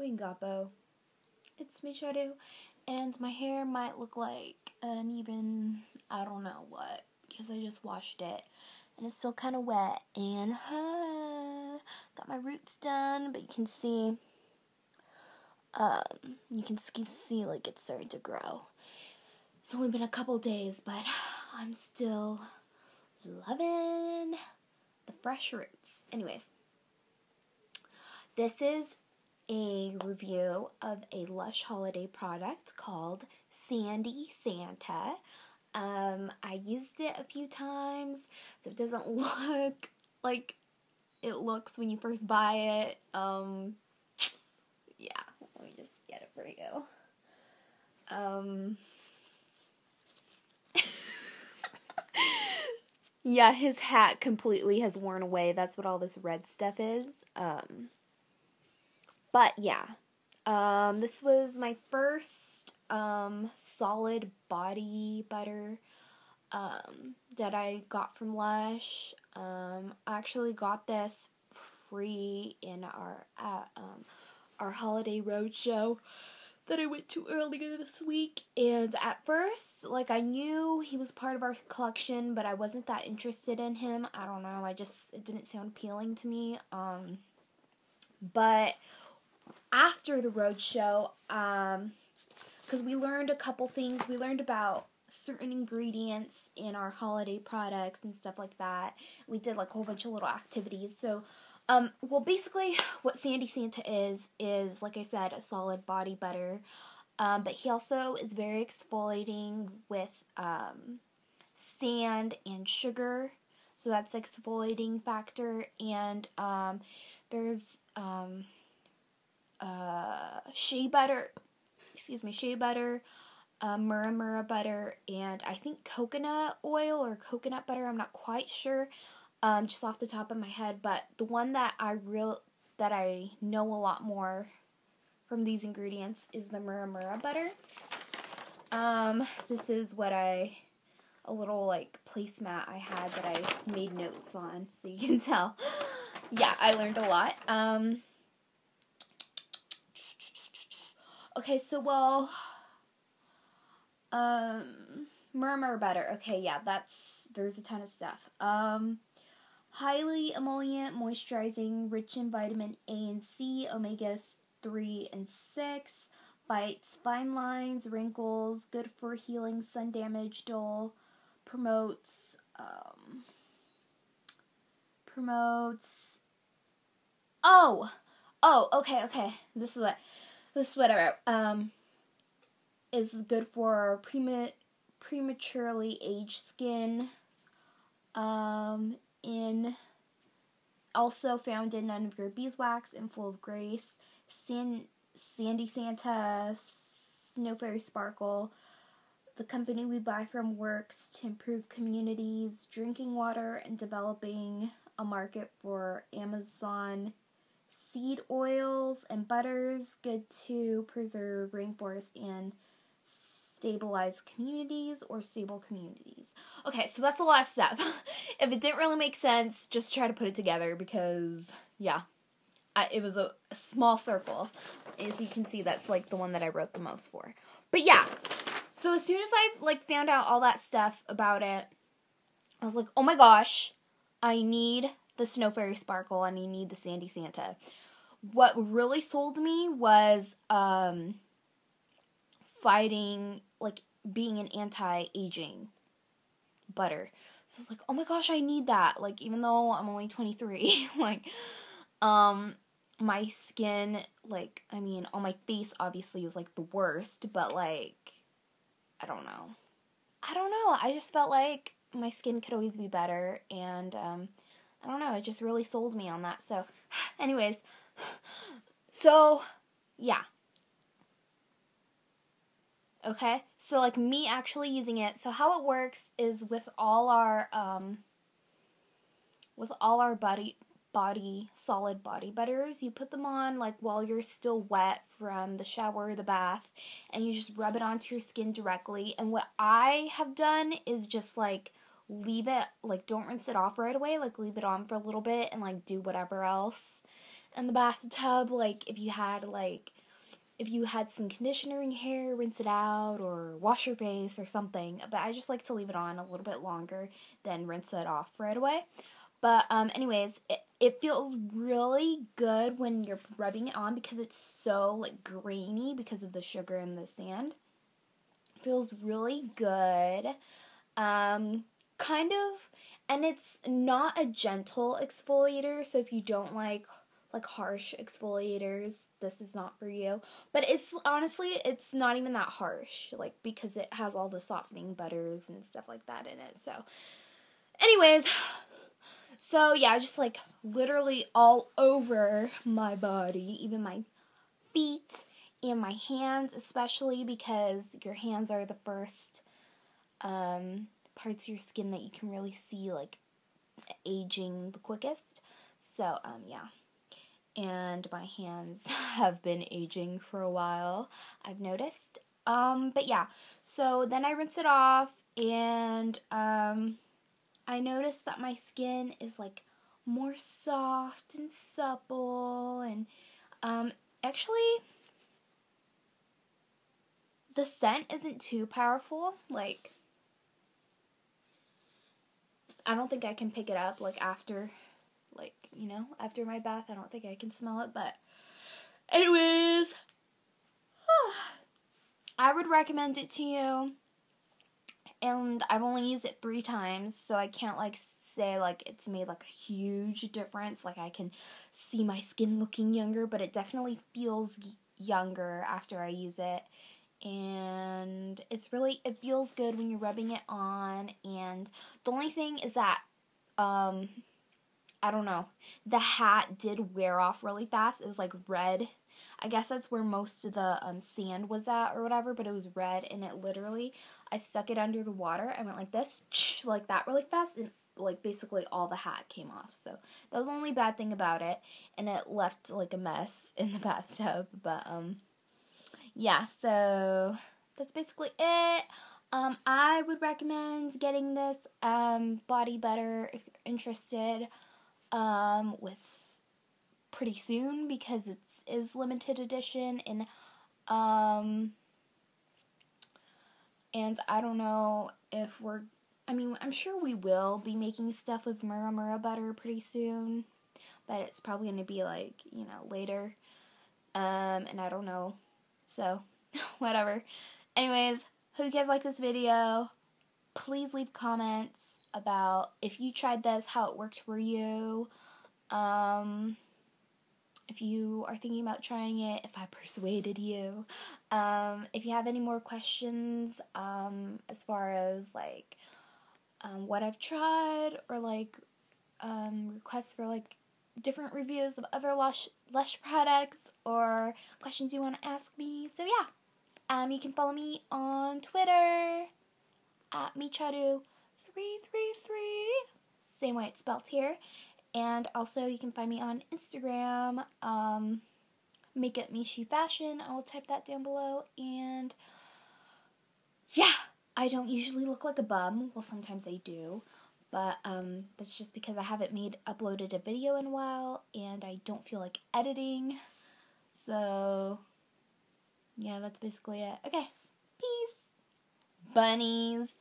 Wingapo. It's me, Shadow, and my hair might look like an even I don't know what because I just washed it and it's still kind of wet and uh, got my roots done, but you can see um you can see like it's starting to grow. It's only been a couple days, but I'm still loving the fresh roots. Anyways, this is a review of a Lush holiday product called Sandy Santa. Um, I used it a few times, so it doesn't look like it looks when you first buy it. Um, yeah, let me just get it for you. Um, yeah, his hat completely has worn away. That's what all this red stuff is. Um, but yeah, um, this was my first um, solid body butter um, that I got from Lush. Um, I actually got this free in our uh, um, our holiday roadshow that I went to earlier this week. And at first, like I knew he was part of our collection, but I wasn't that interested in him. I don't know. I just it didn't sound appealing to me. Um, but after the roadshow, um, because we learned a couple things. We learned about certain ingredients in our holiday products and stuff like that. We did like a whole bunch of little activities. So, um, well, basically, what Sandy Santa is is like I said, a solid body butter. Um, but he also is very exfoliating with um, sand and sugar. So that's exfoliating factor. And um, there's um, uh, shea butter, excuse me, shea butter, uh, murumuru butter, and I think coconut oil or coconut butter. I'm not quite sure, um, just off the top of my head. But the one that I real that I know a lot more from these ingredients is the murumuru butter. Um, this is what I a little like placemat I had that I made notes on, so you can tell. yeah, I learned a lot. Um, Okay, so well, um, murumuru butter. Okay, yeah, that's there's a ton of stuff. Um, highly emollient, moisturizing, rich in vitamin A and C, omega three and six, fights fine lines, wrinkles, good for healing sun damage, dull, promotes, um, promotes. Oh, oh, okay, okay. This is what this sweater um, is good for prema- prematurely aged skin. Um, in also found in none of your beeswax and full of grace. San- Sandy Santa, Snow Fairy Sparkle. The company we buy from works to improve communities, drinking water, and developing a market for Amazon seed oils and butters, good to preserve rainforests and stabilize communities or stable communities. Okay, so that's a lot of stuff. if it didn't really make sense, just try to put it together because, yeah, I, it was a, a small circle. As you can see, that's like the one that I wrote the most for. But yeah, so as soon as I like found out all that stuff about it, I was like, oh my gosh, I need the Snow Fairy Sparkle and I need the Sandy Santa what really sold me was um, fighting, like being an anti aging butter. So I was like, oh my gosh, I need that. Like, even though I'm only 23, like, um, my skin, like, I mean, on my face obviously is like the worst, but like, I don't know. I don't know. I just felt like my skin could always be better, and um, I don't know. It just really sold me on that. So, anyways, so, yeah. Okay? So like me actually using it. So how it works is with all our um with all our body body solid body butters, you put them on like while you're still wet from the shower or the bath and you just rub it onto your skin directly. And what I have done is just like leave it like don't rinse it off right away, like leave it on for a little bit and like do whatever else in the bathtub. Like if you had like if you had some conditioner in your hair, rinse it out or wash your face or something. But I just like to leave it on a little bit longer than rinse it off right away. But um anyways, it, it feels really good when you're rubbing it on because it's so like grainy because of the sugar and the sand. It feels really good. Um kind of and it's not a gentle exfoliator, so if you don't like like harsh exfoliators, this is not for you. But it's honestly, it's not even that harsh, like because it has all the softening butters and stuff like that in it. So, anyways, so yeah, just like literally all over my body, even my feet and my hands, especially because your hands are the first um, parts of your skin that you can really see like aging the quickest. So, um, yeah and my hands have been aging for a while, I've noticed. Um, but yeah, so then I rinse it off, and um, I notice that my skin is like more soft and supple, and um, actually, the scent isn't too powerful. Like, I don't think I can pick it up like after like, you know, after my bath. I don't think I can smell it, but anyways, I would recommend it to you. And I've only used it 3 times, so I can't like say like it's made like a huge difference. Like I can see my skin looking younger, but it definitely feels younger after I use it. And it's really it feels good when you're rubbing it on and the only thing is that um I don't know. The hat did wear off really fast. It was like red. I guess that's where most of the um, sand was at or whatever, but it was red and it literally, I stuck it under the water. I went like this, like that really fast, and like basically all the hat came off. So that was the only bad thing about it, and it left like a mess in the bathtub. But um, yeah. So that's basically it. Um, I would recommend getting this um body butter if you're interested um, with pretty soon because it is limited edition and um, and I don't know if we're I mean I'm sure we will be making stuff with murumuru butter pretty soon but it's probably going to be like you know later. Um, and I don't know. So whatever. Anyways hope you guys like this video. Please leave comments about if you tried this, how it worked for you. Um, if you are thinking about trying it, if I persuaded you. Um, if you have any more questions um, as far as like um, what I've tried or like um, requests for like different reviews of other Lush, Lush products or questions you want to ask me. So yeah, um, you can follow me on Twitter at Micharu 333. Same way it's spelled here. And also, you can find me on Instagram, um, Make It Michi Fashion. I will type that down below. And yeah, I don't usually look like a bum. Well, sometimes I do. But um, that's just because I haven't made uploaded a video in a while and I don't feel like editing. So, yeah, that's basically it. Okay, peace. Bunnies.